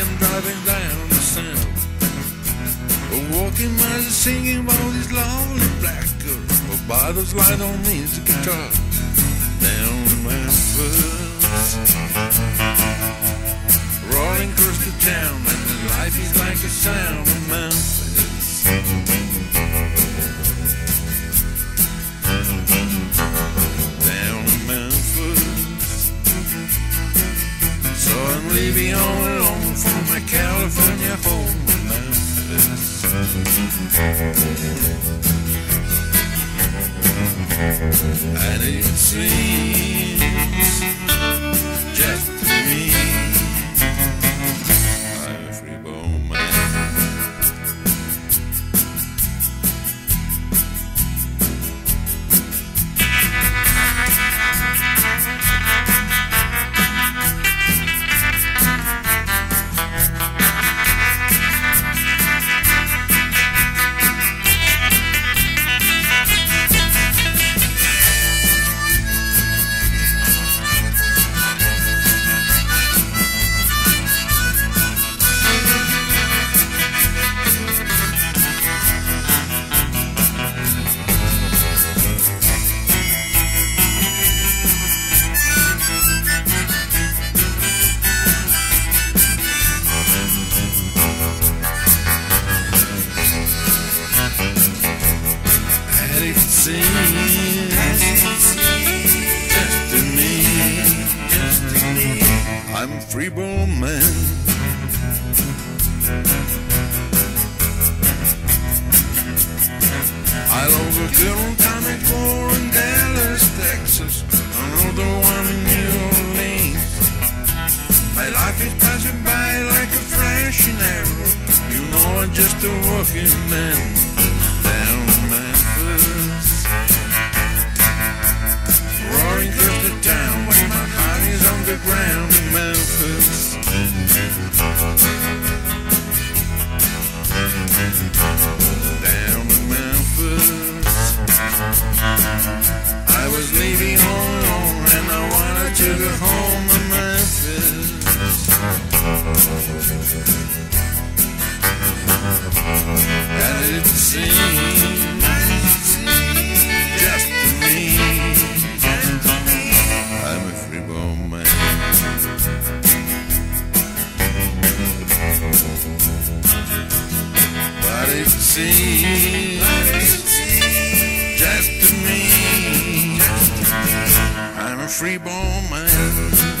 I'm driving down the sound. Walking miles and singing about these lonely black girls. But by those light on means the guitar down my bus. Rolling across the town, and the life is like a sound of mountains. living on California home. And it seems freeborn man. I love a girl Comic War in Dallas, Texas. Another one in New Orleans. My life is passing by like a flashing arrow. You know I'm just a working man just to me, I'm a freeborn man.